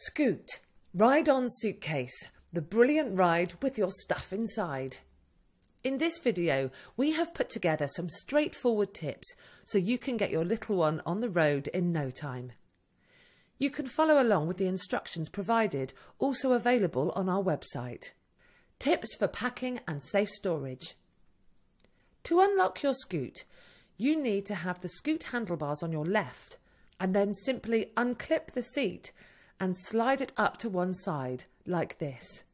Skoot, Ride On Suitcase, the brilliant ride with your stuff inside. In this video, we have put together some straightforward tips so you can get your little one on the road in no time. You can follow along with the instructions provided, also available on our website. Tips for packing and safe storage. To unlock your Skoot, you need to have the Skoot handlebars on your left and then simply unclip the seat and slide it up to one side like this.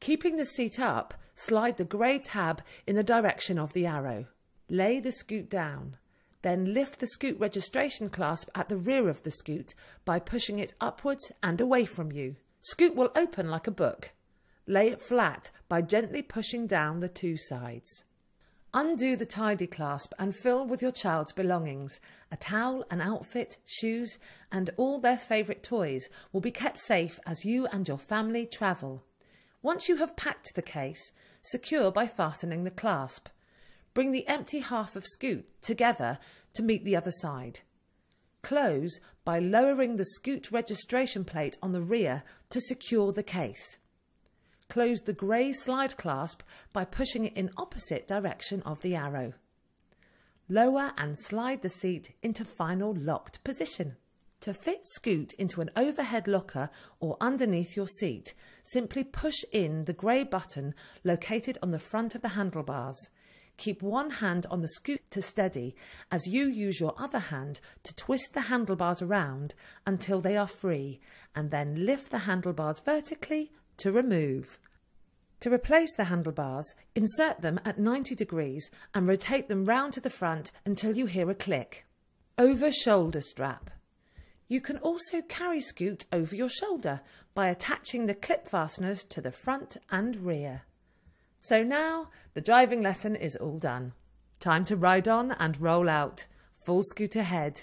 Keeping the seat up, slide the grey tab in the direction of the arrow. Lay the Skoot down. Then lift the Skoot registration clasp at the rear of the Skoot by pushing it upwards and away from you. Skoot will open like a book. Lay it flat by gently pushing down the two sides. Undo the tidy clasp and fill with your child's belongings. A towel, an outfit, shoes, and all their favourite toys will be kept safe as you and your family travel. Once you have packed the case, secure by fastening the clasp. Bring the empty half of Skoot together to meet the other side. Close by lowering the Skoot registration plate on the rear to secure the case. Close the grey slide clasp by pushing it in opposite direction of the arrow. Lower and slide the seat into final locked position. To fit Skoot into an overhead locker or underneath your seat, simply push in the grey button located on the front of the handlebars. Keep one hand on the Skoot to steady as you use your other hand to twist the handlebars around until they are free and then lift the handlebars vertically to remove. To replace the handlebars, insert them at 90 degrees and rotate them round to the front until you hear a click. Over shoulder strap. You can also carry Skoot over your shoulder by attaching the clip fasteners to the front and rear. So now the driving lesson is all done. Time to ride on and roll out. Full scoot ahead.